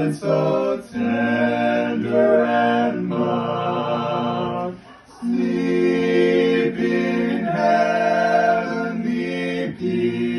infant, so tender and mild, heavenly peace.